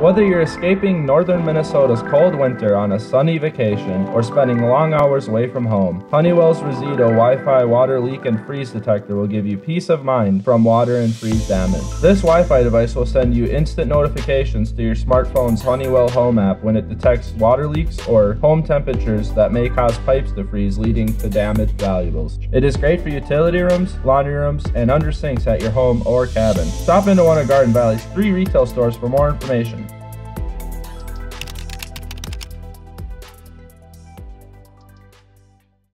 Whether you're escaping northern Minnesota's cold winter on a sunny vacation or spending long hours away from home, Honeywell's Resideo Wi-Fi water leak and freeze detector will give you peace of mind from water and freeze damage. This Wi-Fi device will send you instant notifications to your smartphone's Honeywell Home app when it detects water leaks or home temperatures that may cause pipes to freeze leading to damaged valuables. It is great for utility rooms, laundry rooms, and under sinks at your home or cabin. Stop into one of Garden Valley's three retail stores for more information.